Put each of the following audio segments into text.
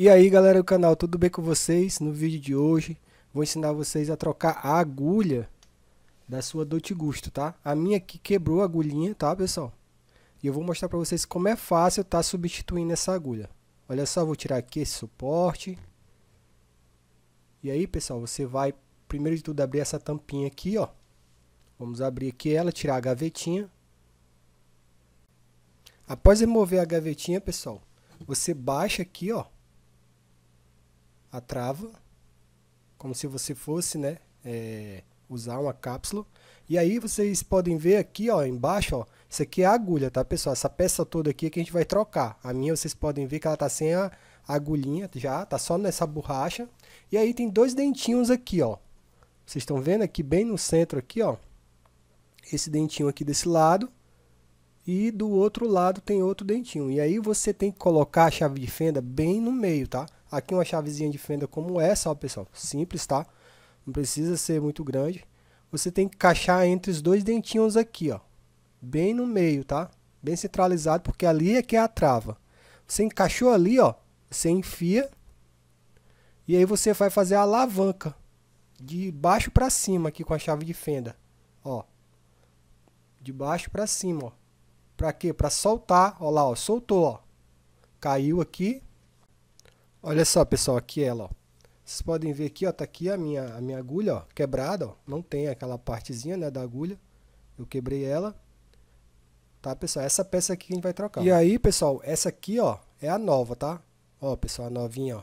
E aí galera do canal, tudo bem com vocês? No vídeo de hoje vou ensinar vocês a trocar a agulha da sua Dolce Gusto, tá? A minha aqui quebrou a agulhinha, tá pessoal? E eu vou mostrar pra vocês como é fácil estar tá substituindo essa agulha. Olha só, vou tirar aqui esse suporte. E aí pessoal, você vai primeiro de tudo abrir essa tampinha aqui, ó. Vamos abrir aqui ela, tirar a gavetinha. Após remover a gavetinha, pessoal, você baixa aqui, ó a trava, como se você fosse, né, é, usar uma cápsula. E aí vocês podem ver aqui, ó, embaixo, ó, isso aqui é a agulha, tá, pessoal? Essa peça toda aqui é que a gente vai trocar. A minha vocês podem ver que ela tá sem a agulhinha já, tá só nessa borracha. E aí tem dois dentinhos aqui, ó. Vocês estão vendo aqui bem no centro aqui, ó. Esse dentinho aqui desse lado. E do outro lado tem outro dentinho. E aí você tem que colocar a chave de fenda bem no meio, tá? Aqui uma chavezinha de fenda como essa, ó, pessoal. Simples, tá? Não precisa ser muito grande. Você tem que encaixar entre os dois dentinhos aqui, ó. Bem no meio, tá? Bem centralizado, porque ali é que é a trava. Você encaixou ali, ó. Você enfia. E aí você vai fazer a alavanca. De baixo para cima aqui com a chave de fenda. Ó. De baixo para cima, ó. Pra quê? Pra soltar. Ó lá, ó. Soltou, ó. Caiu aqui. Olha só, pessoal, aqui ela, ó. Vocês podem ver aqui, ó, tá aqui a minha, a minha agulha, ó, quebrada, ó. Não tem aquela partezinha, né, da agulha. Eu quebrei ela. Tá, pessoal? Essa peça aqui que a gente vai trocar. E aí, pessoal, essa aqui, ó, é a nova, tá? Ó, pessoal, a novinha, ó.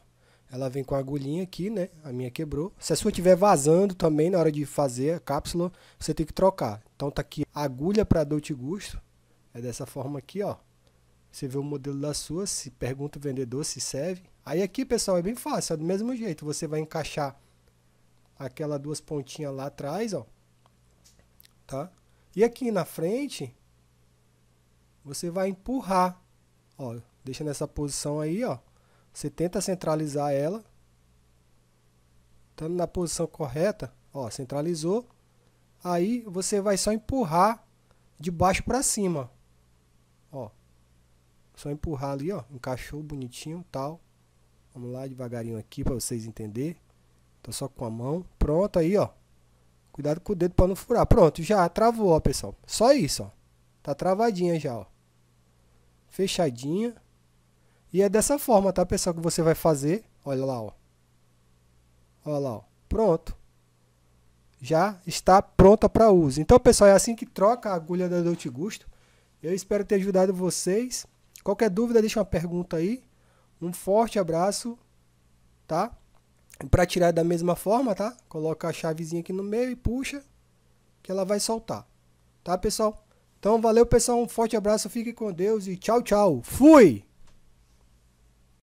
Ela vem com a agulhinha aqui, né? A minha quebrou. Se a sua estiver vazando também na hora de fazer a cápsula, você tem que trocar. Então tá aqui agulha para Dolce Gusto. É dessa forma aqui, ó. Você vê o modelo da sua, se pergunta o vendedor se serve. Aí aqui, pessoal, é bem fácil, é do mesmo jeito. Você vai encaixar aquelas duas pontinhas lá atrás, ó. Tá? E aqui na frente, você vai empurrar. Ó, deixa nessa posição aí, ó. Você tenta centralizar ela. Estando na posição correta, ó, centralizou. Aí você vai só empurrar de baixo para cima. Só empurrar ali, ó. Encaixou bonitinho, tal. Vamos lá devagarinho aqui para vocês entenderem. Tô só com a mão. Pronto aí, ó. Cuidado com o dedo para não furar. Pronto, já travou, ó, pessoal. Só isso, ó. Tá travadinha já, ó. Fechadinha. E é dessa forma, tá, pessoal, que você vai fazer. Olha lá, ó. Olha lá, ó. Pronto. Já está pronta para uso. Então, pessoal, é assim que troca a agulha da Dolce Gusto. Eu espero ter ajudado vocês. Qualquer dúvida, deixa uma pergunta aí. Um forte abraço, tá? Para tirar da mesma forma, tá? Coloca a chavezinha aqui no meio e puxa, que ela vai soltar. Tá, pessoal? Então, valeu, pessoal. Um forte abraço, fique com Deus e tchau, tchau. Fui!